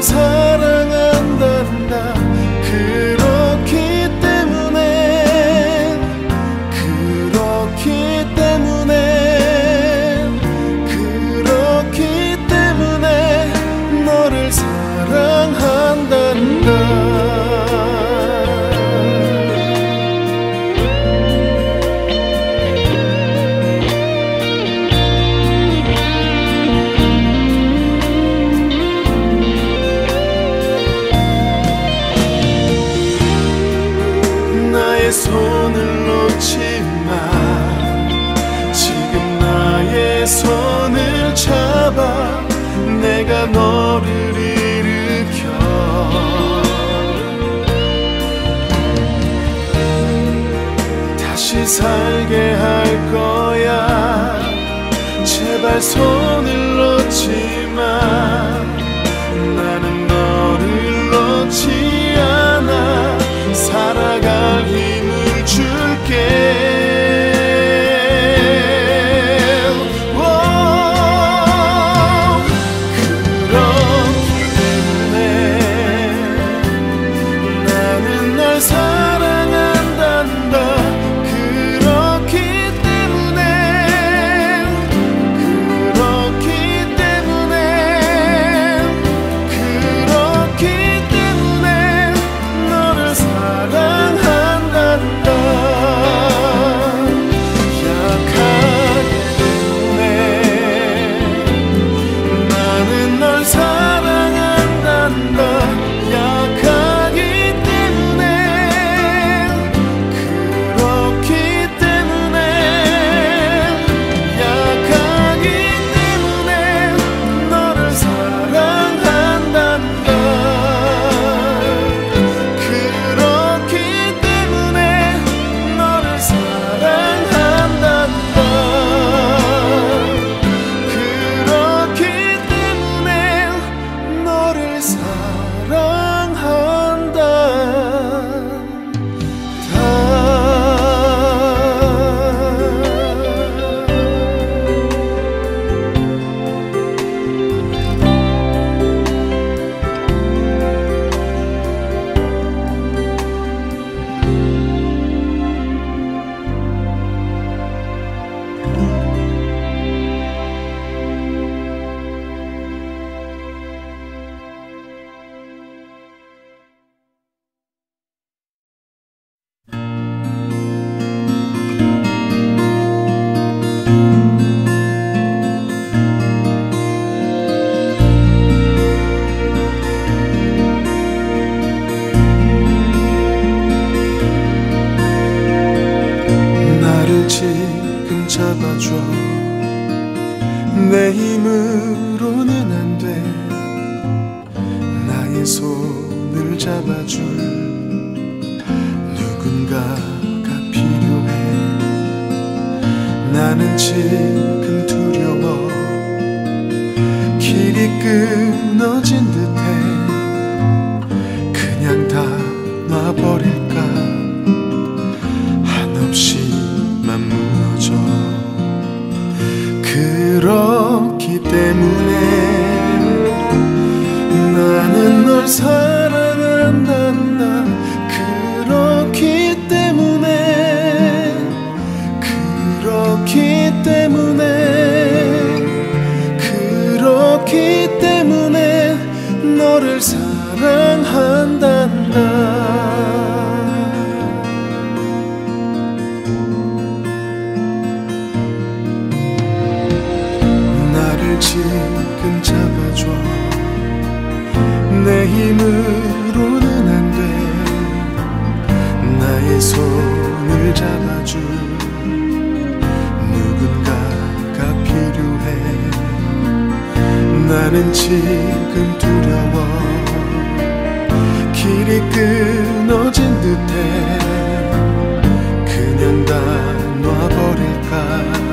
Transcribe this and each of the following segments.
사 손을 조금 두려워. 길이 끊어진 듯해. 그냥 다 놔버릴까?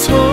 서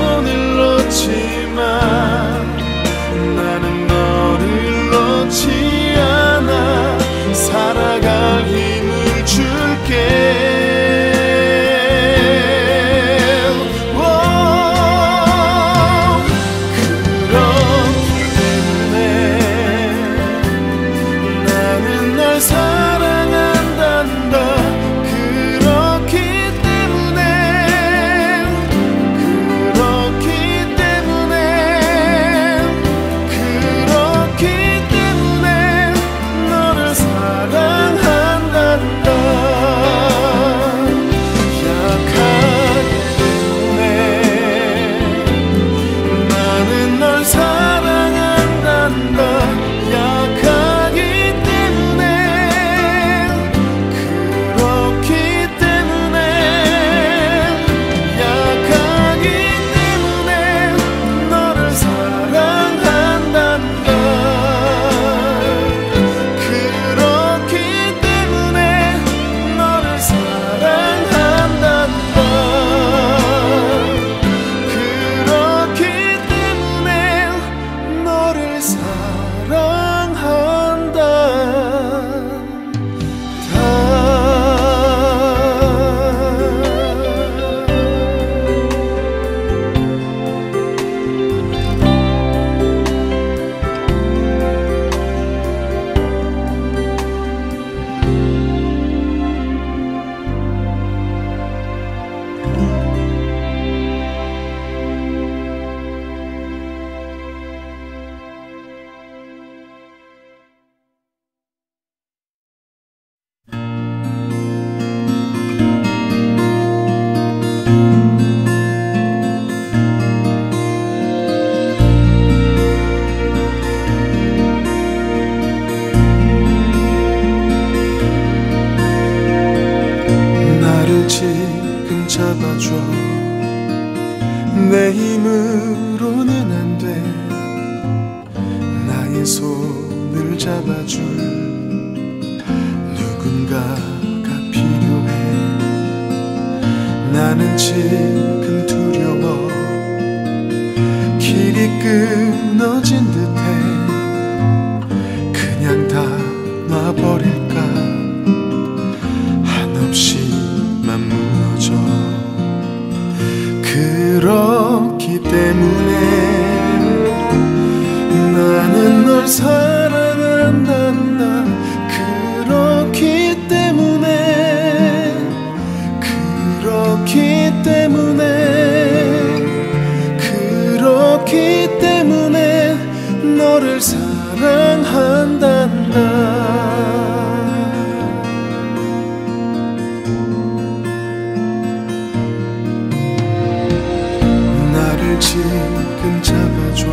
지금 잡아줘.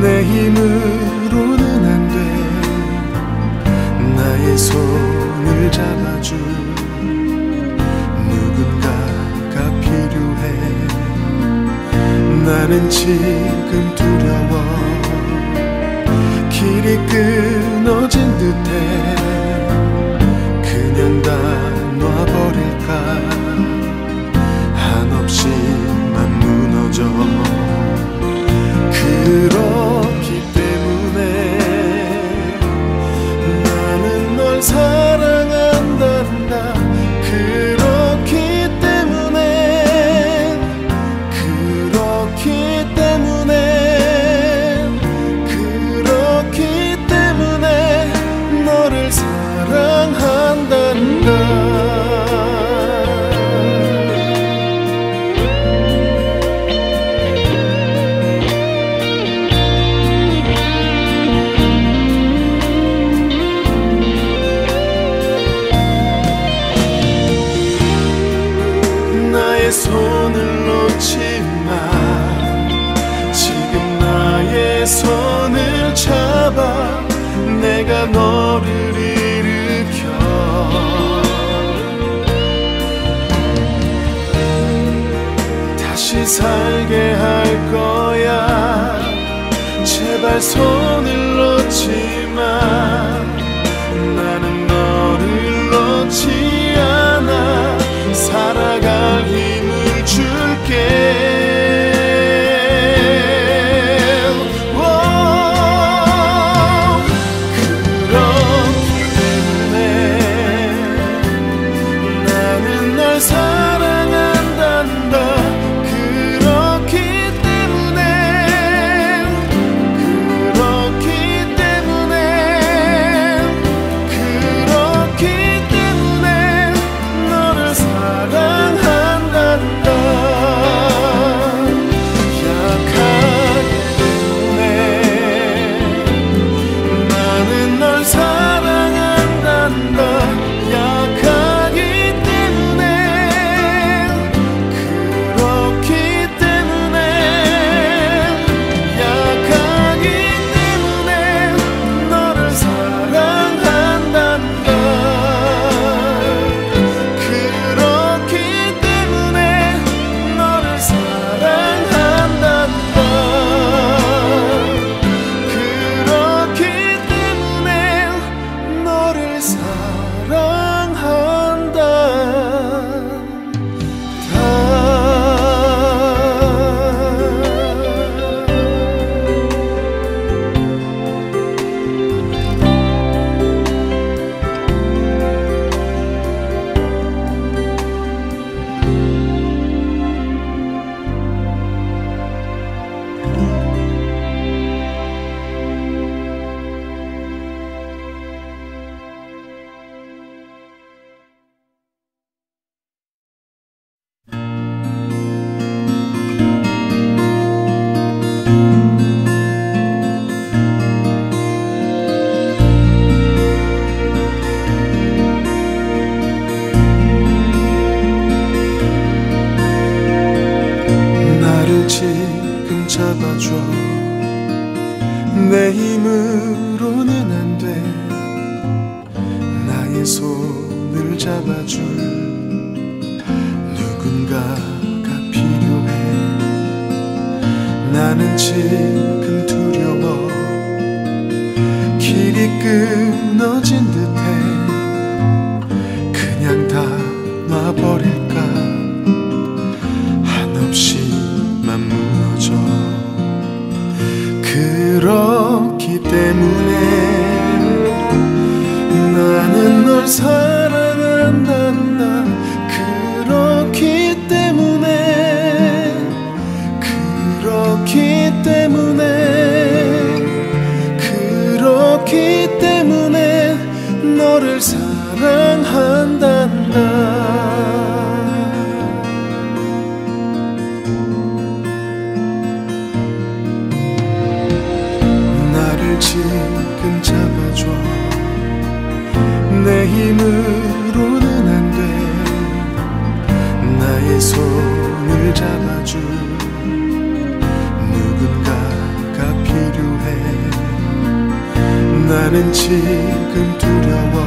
내 힘으로는 안 돼. 나의 손을 잡아줘. 누군가가 필요해. 나는 지금 두려워. 길이 끊어진 듯해. 그냥 다 놔버릴까? 한없이 점 그렇기 때문에 나는 널 사랑 때문에 그렇기 때문에 너를 나는 지금 두려워.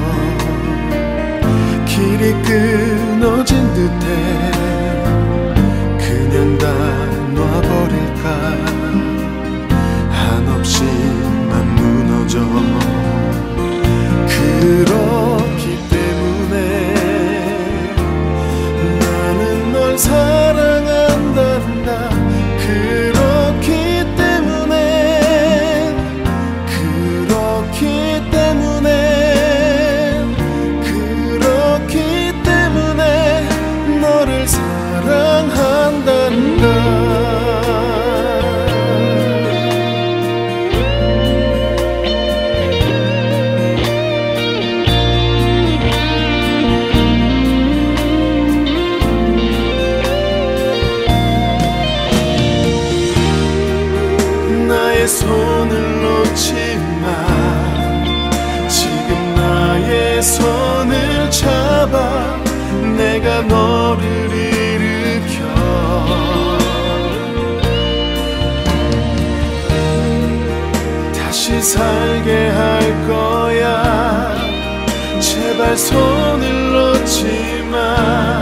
길이 끊어진 듯해. 손을 놓지 마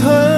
나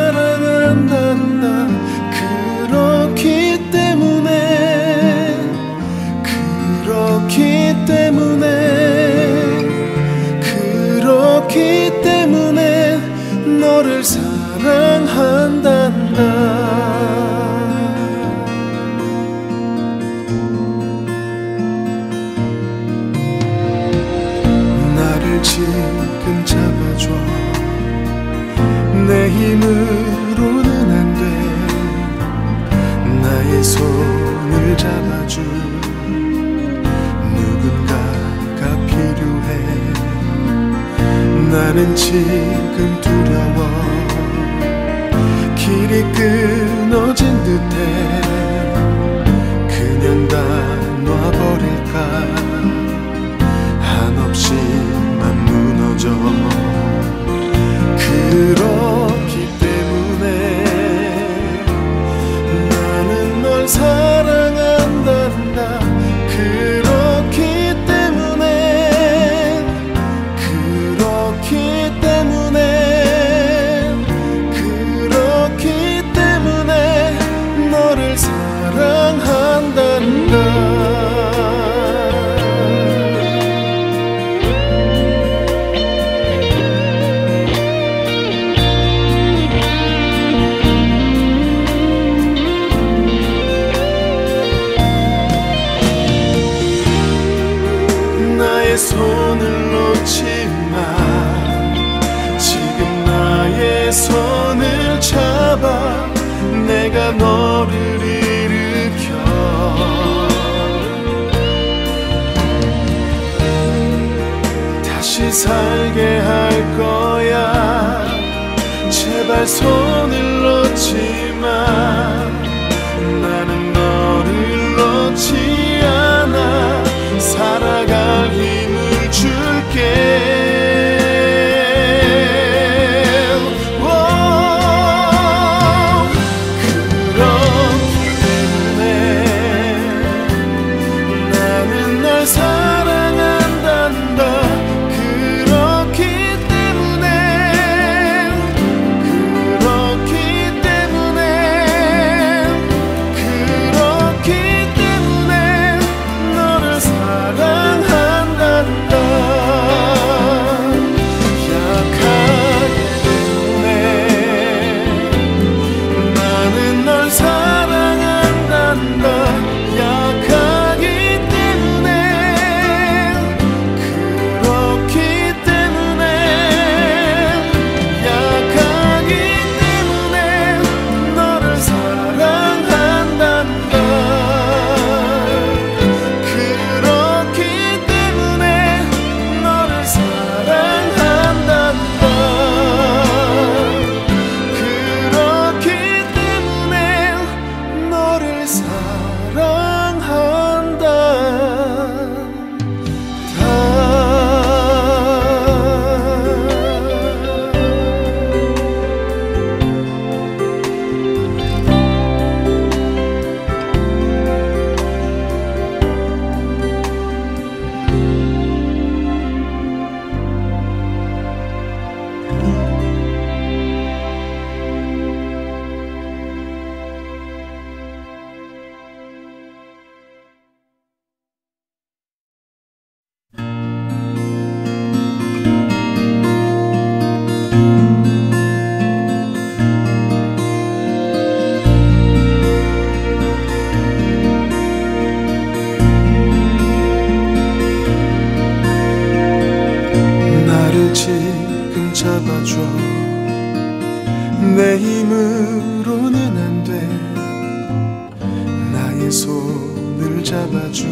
잡아줄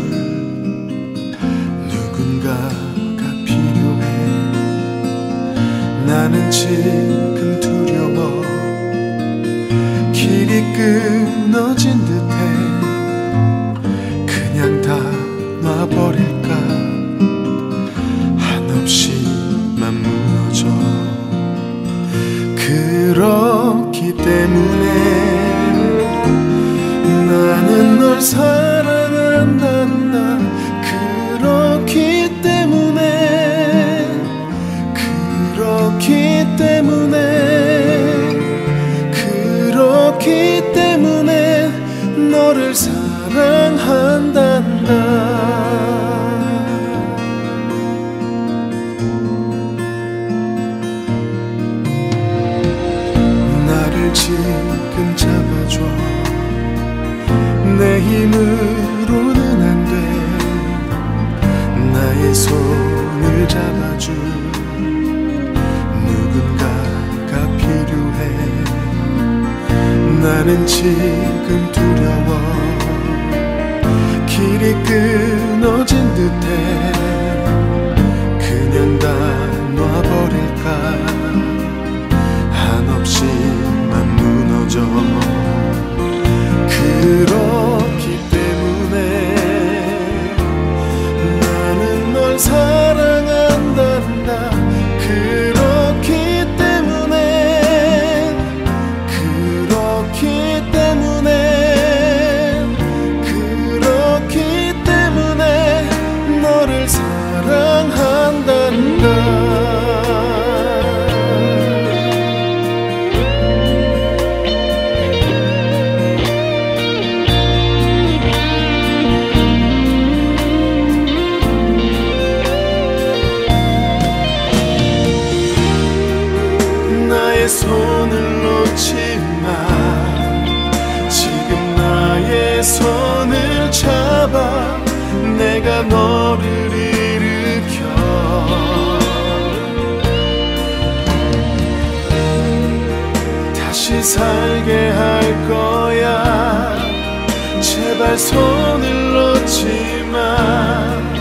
누군가가 필요해. 나는 지금 두려워. 길이 끊어진 듯해. 그냥 다 놔버릴까? 한없이만 무너져. 그렇기 때문에 나는 널 사랑 você. 너를 일으켜. 다시 살게 할 거야. 제발 손을 놓지 마.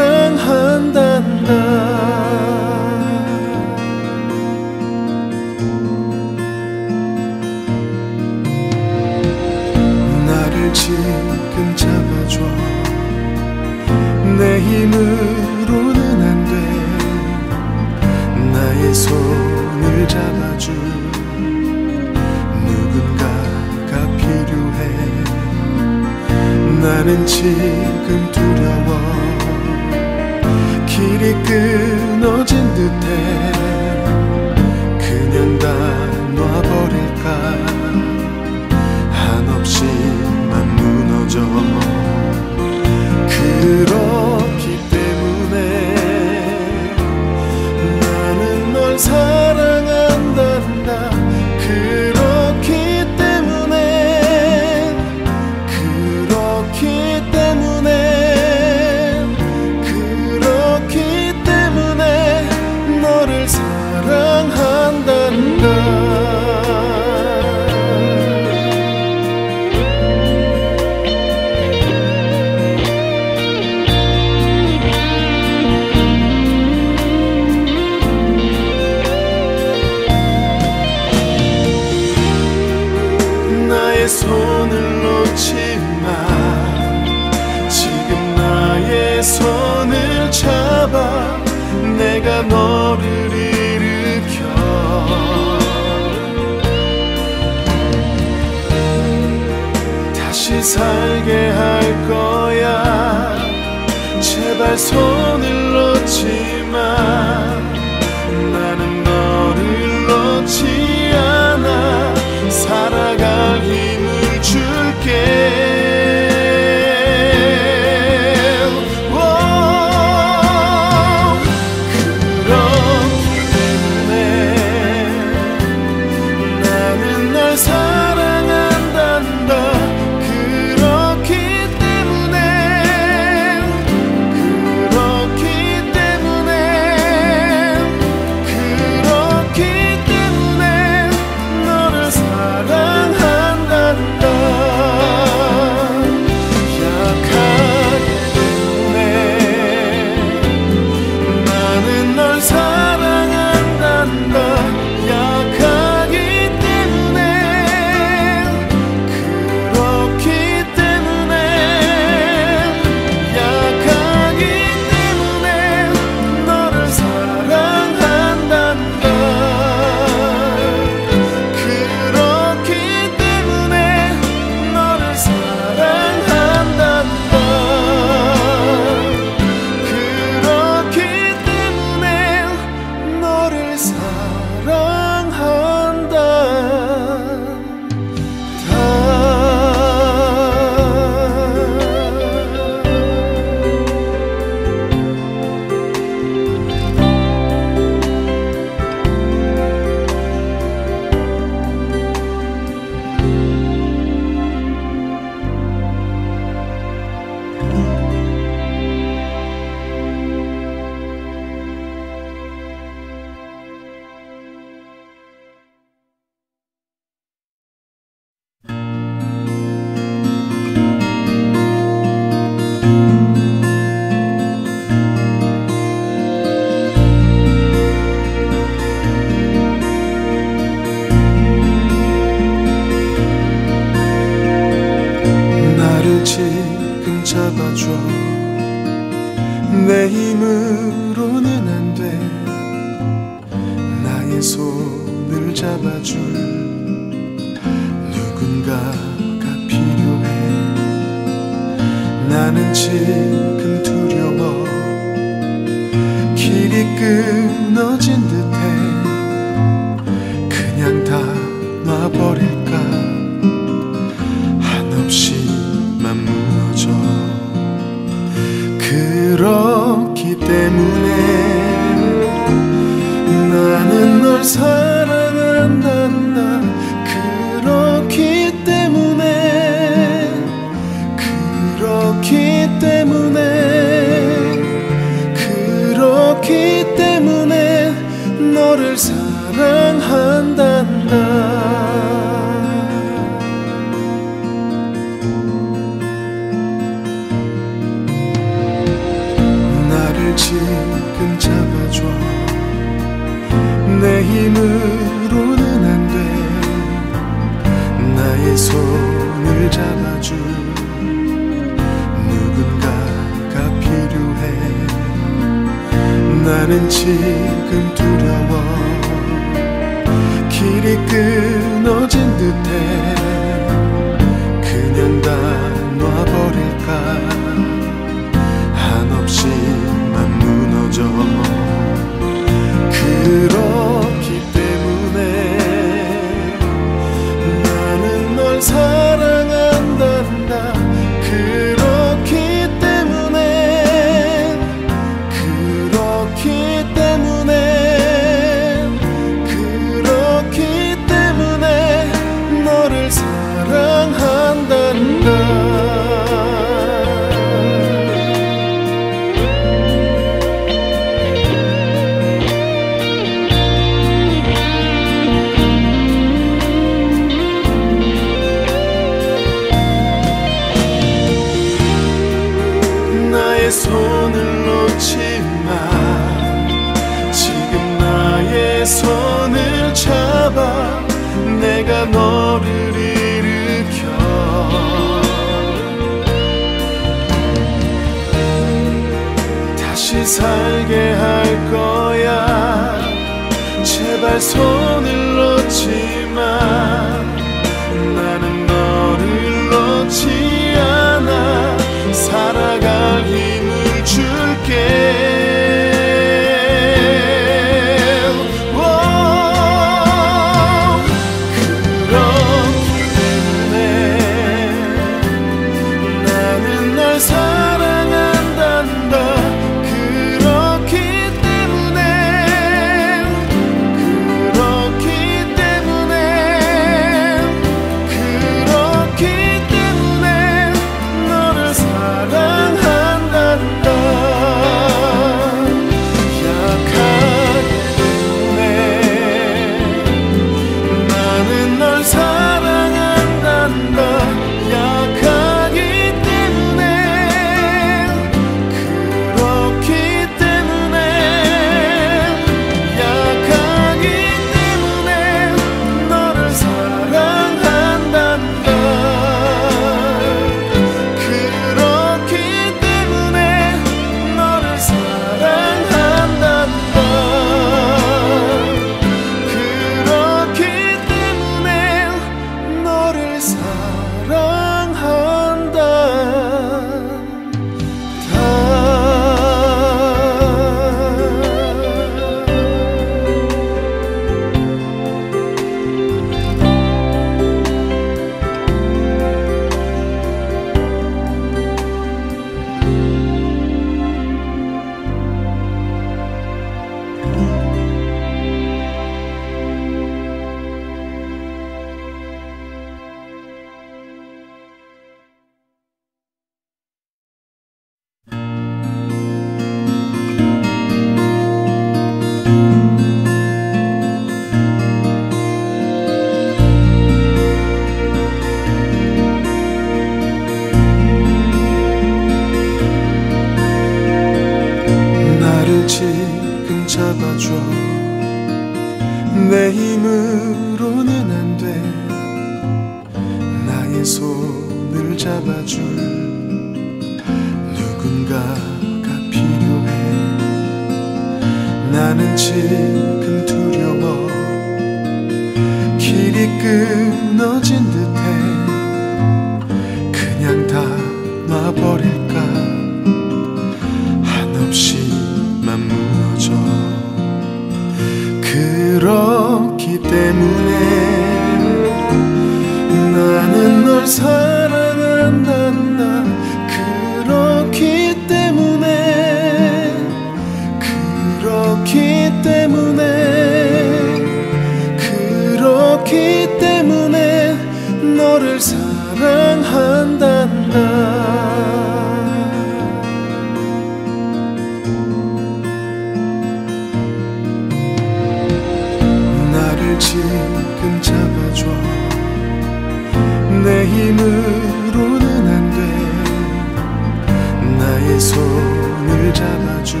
손을 잡아줄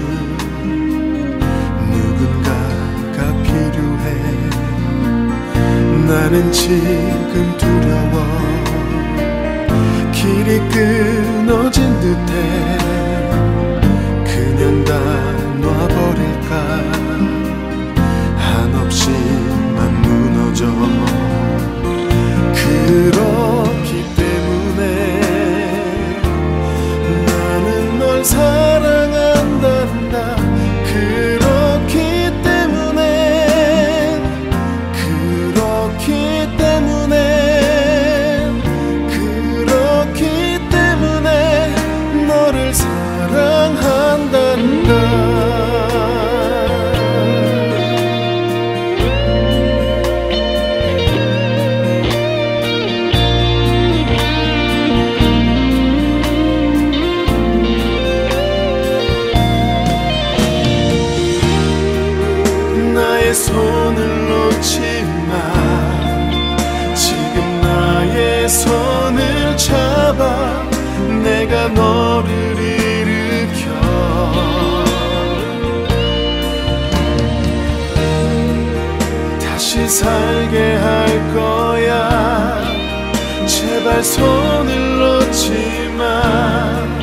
누군가가 필요해. 나는 지금 두려워. 길이 끊어진 듯해. 그냥 다 놔버릴까? 한없이만 무너져. 그런 살게 할 거야. 제발 손을 놓지 마.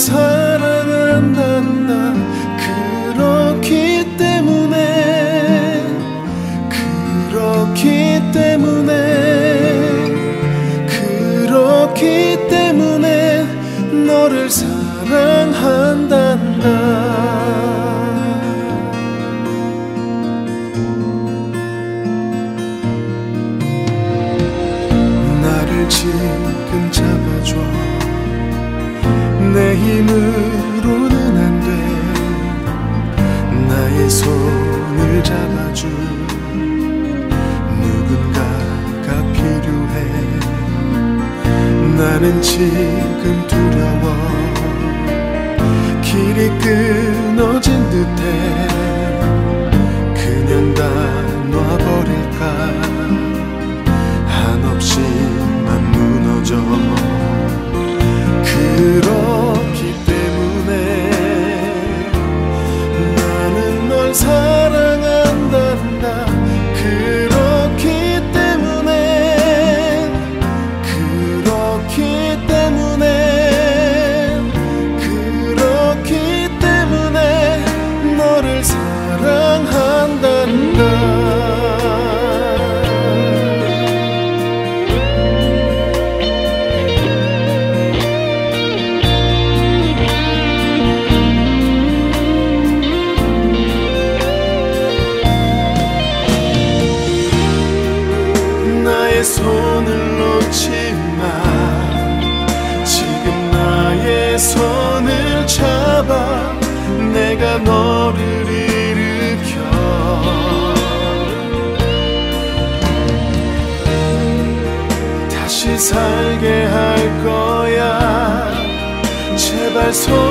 설 나는 지금 두려워. 길이 끊어진 듯해. 그냥 다 제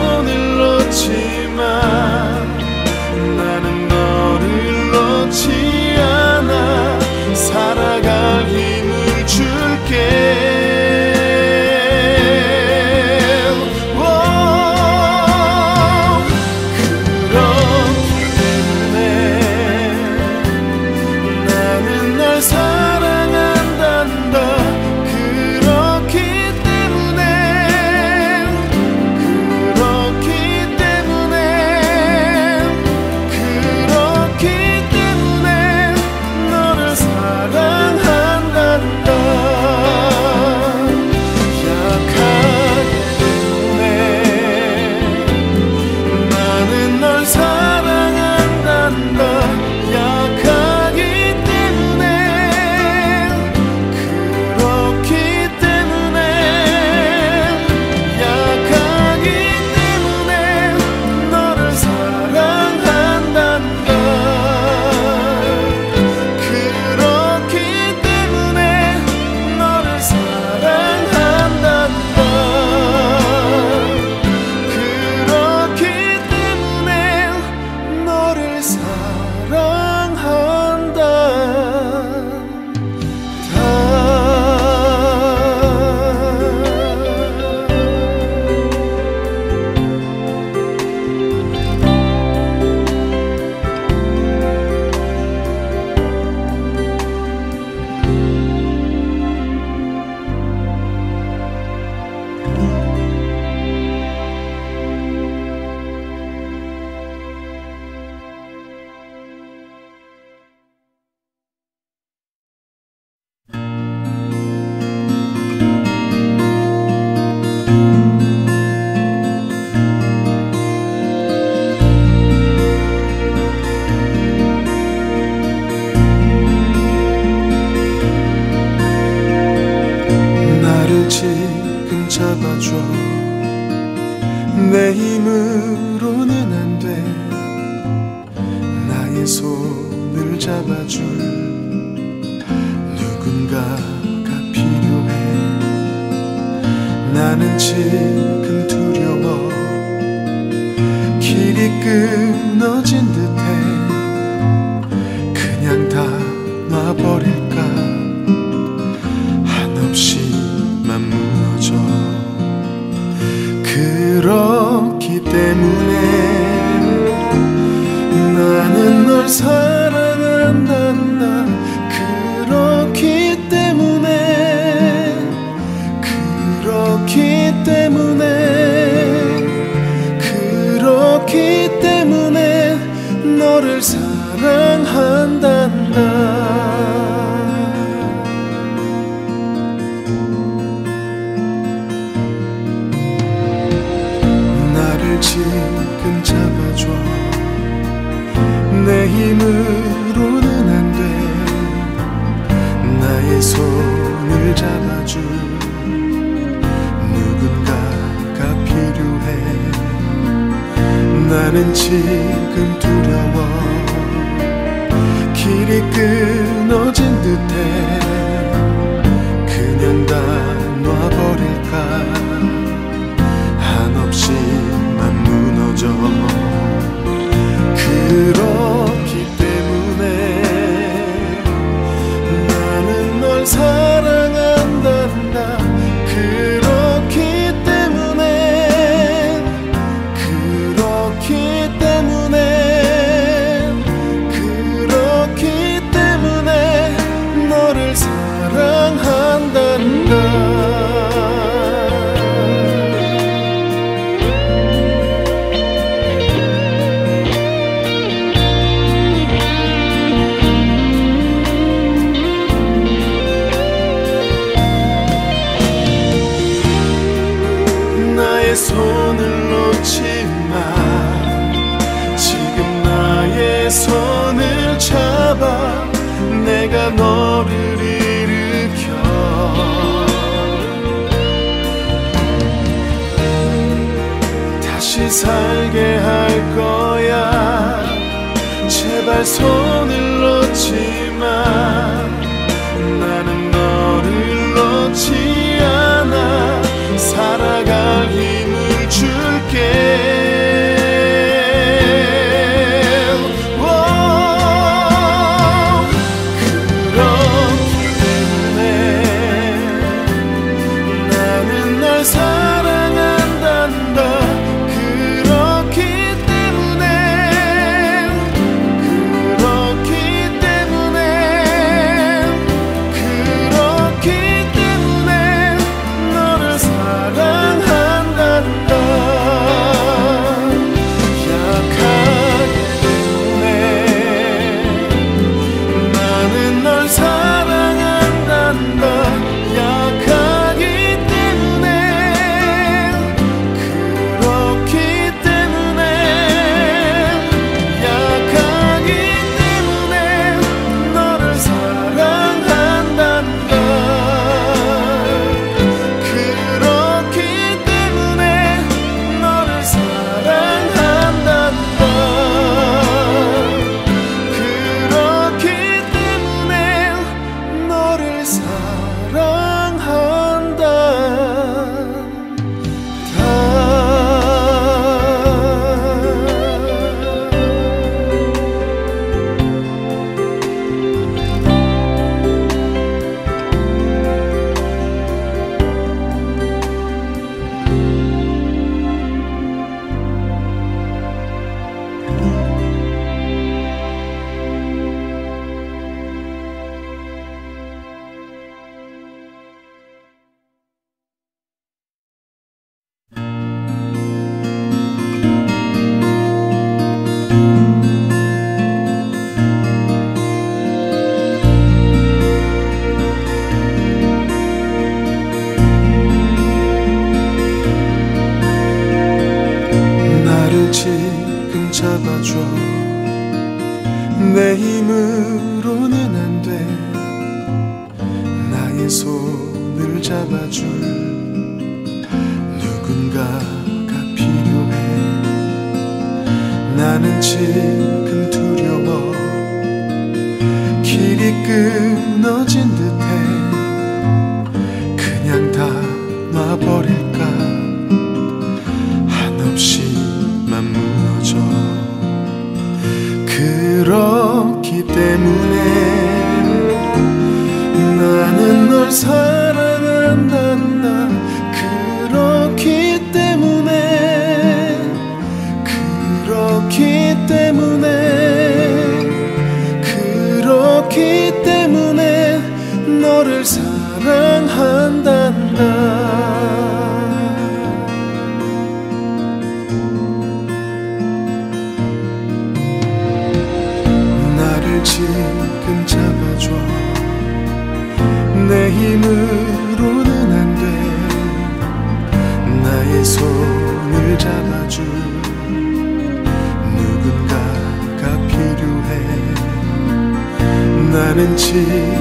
길 살게 할 거야. 제발 손을 놓지 마. 나는 지금 잡아줘 내 힘으로는 안 돼. 나의 손을 잡아줄 누군가가 필요해. 나는 지금 두려워. 길이 끊어진 듯해. 그냥 다 놔버릴 때문에 나는 널 사랑해 人去。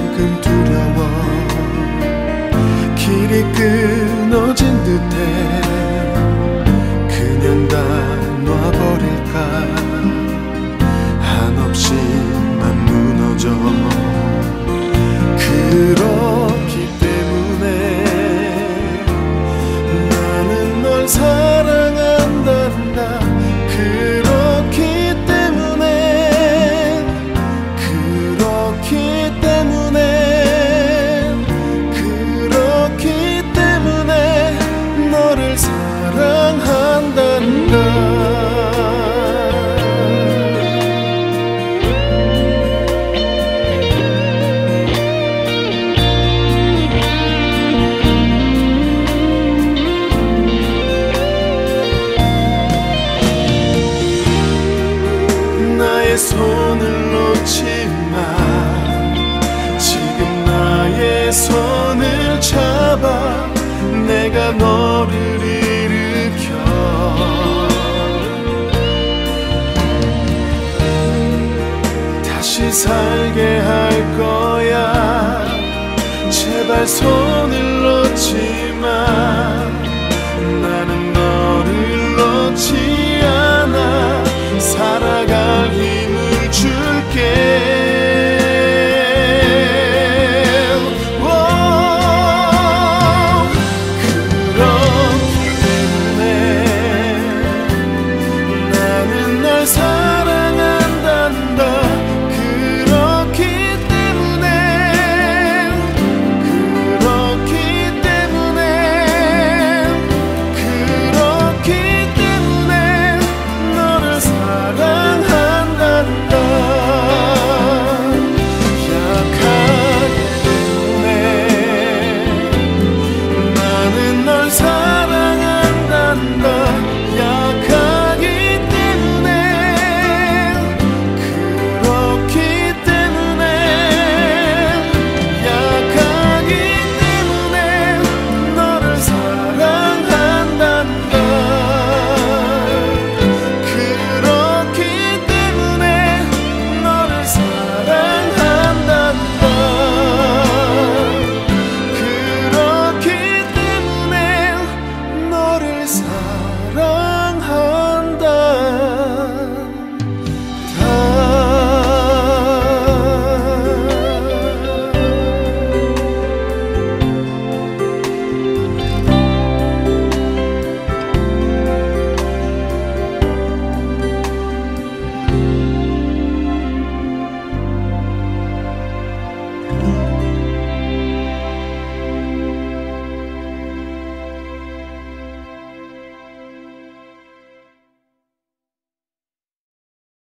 나의 손을 놓지 마. 지금 나의 손을 잡아 내가 너를 일으켜. 다시 살게 할 거야. 제발 손을 놓지 마.